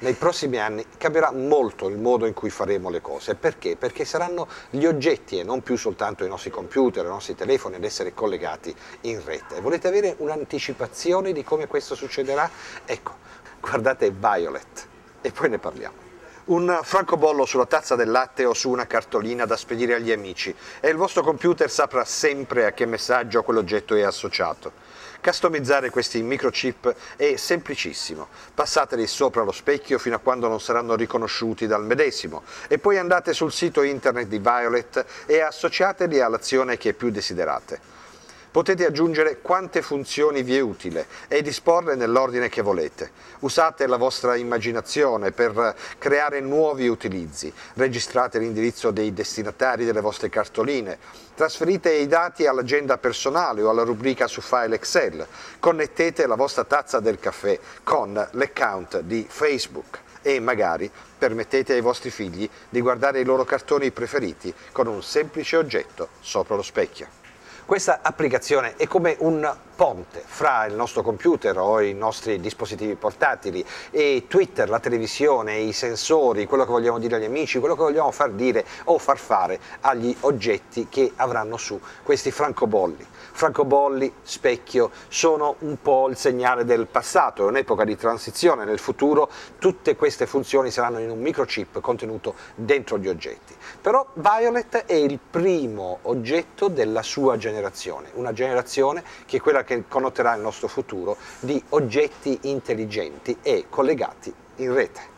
nei prossimi anni cambierà molto il modo in cui faremo le cose. Perché? Perché saranno gli oggetti e non più soltanto i nostri computer, i nostri telefoni ad essere collegati in rete. Volete avere un'anticipazione di come questo succederà? Ecco, guardate Violet e poi ne parliamo. Un francobollo sulla tazza del latte o su una cartolina da spedire agli amici e il vostro computer saprà sempre a che messaggio quell'oggetto è associato. Customizzare questi microchip è semplicissimo. Passateli sopra lo specchio fino a quando non saranno riconosciuti dal medesimo e poi andate sul sito internet di Violet e associateli all'azione che più desiderate. Potete aggiungere quante funzioni vi è utile e disporle nell'ordine che volete. Usate la vostra immaginazione per creare nuovi utilizzi. Registrate l'indirizzo dei destinatari delle vostre cartoline. Trasferite i dati all'agenda personale o alla rubrica su file Excel. Connettete la vostra tazza del caffè con l'account di Facebook e magari permettete ai vostri figli di guardare i loro cartoni preferiti con un semplice oggetto sopra lo specchio. Questa applicazione è come un ponte fra il nostro computer o i nostri dispositivi portatili e Twitter, la televisione, i sensori, quello che vogliamo dire agli amici, quello che vogliamo far dire o far fare agli oggetti che avranno su questi francobolli. Francobolli, specchio, sono un po' il segnale del passato, è un'epoca di transizione, nel futuro tutte queste funzioni saranno in un microchip contenuto dentro gli oggetti. Però Violet è il primo oggetto della sua generazione, una generazione che è quella che connoterà il nostro futuro di oggetti intelligenti e collegati in rete.